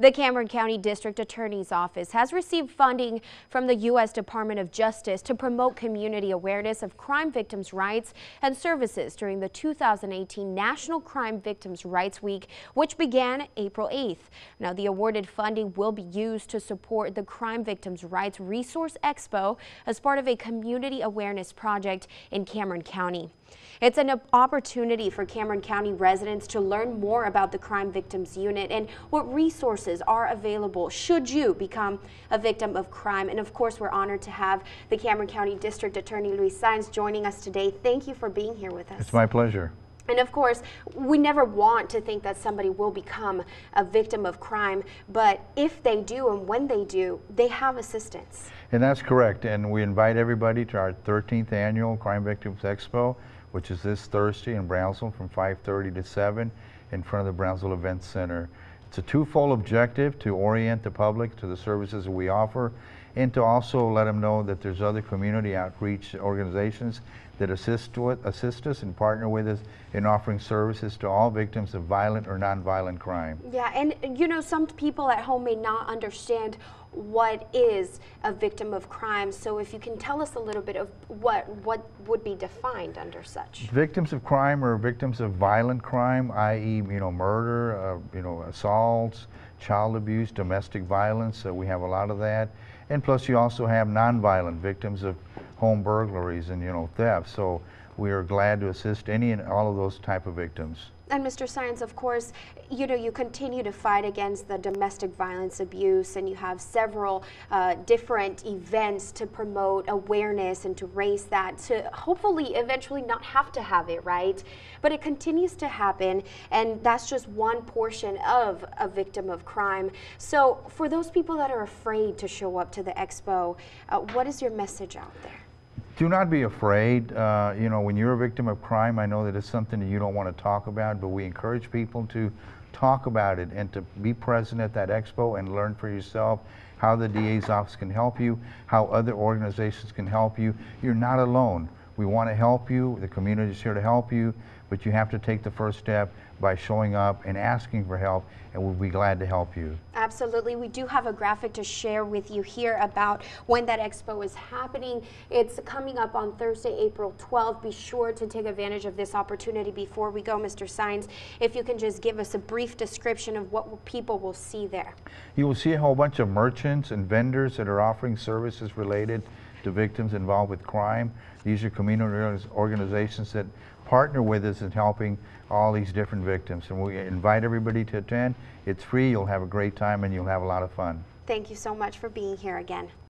The Cameron County District Attorney's Office has received funding from the U.S. Department of Justice to promote community awareness of crime victims' rights and services during the 2018 National Crime Victims' Rights Week, which began April 8th. Now, the awarded funding will be used to support the Crime Victims' Rights Resource Expo as part of a community awareness project in Cameron County. It's an opportunity for Cameron County residents to learn more about the Crime Victims Unit and what resources are available should you become a victim of crime. And of course, we're honored to have the Cameron County District Attorney Luis Saenz joining us today. Thank you for being here with us. It's my pleasure. And of course, we never want to think that somebody will become a victim of crime, but if they do and when they do, they have assistance. And that's correct. And we invite everybody to our 13th annual Crime Victims Expo which is this Thursday in Brownsville from 5.30 to 7 in front of the Brownsville Event Center. It's a twofold objective to orient the public to the services that we offer and to also let them know that there's other community outreach organizations that assist, with, assist us and partner with us in offering services to all victims of violent or nonviolent crime. Yeah, and you know, some people at home may not understand what is a victim of crime. So if you can tell us a little bit of what what would be defined under such. Victims of crime are victims of violent crime, i.e., you know, murder, uh, you know, assaults, child abuse, domestic violence. So we have a lot of that. And plus you also have nonviolent victims of home burglaries and, you know, theft. So we are glad to assist any and all of those type of victims. And Mr. Saenz, of course, you know, you continue to fight against the domestic violence abuse and you have several uh, different events to promote awareness and to raise that to hopefully eventually not have to have it, right? But it continues to happen and that's just one portion of a victim of crime. So for those people that are afraid to show up to the expo, uh, what is your message out there? Do not be afraid. Uh, you know, when you're a victim of crime, I know that it's something that you don't want to talk about, but we encourage people to talk about it and to be present at that expo and learn for yourself how the DA's office can help you, how other organizations can help you. You're not alone. We want to help you. The community is here to help you, but you have to take the first step by showing up and asking for help, and we'll be glad to help you. Absolutely. We do have a graphic to share with you here about when that expo is happening. It's coming up on Thursday, April 12th. Be sure to take advantage of this opportunity before we go, Mr. Saenz. If you can just give us a brief description of what people will see there. You will see a whole bunch of merchants and vendors that are offering services related to victims involved with crime. These are community organizations that partner with us in helping all these different victims. And we invite everybody to attend. It's free. You'll have a great time and you'll have a lot of fun. Thank you so much for being here again.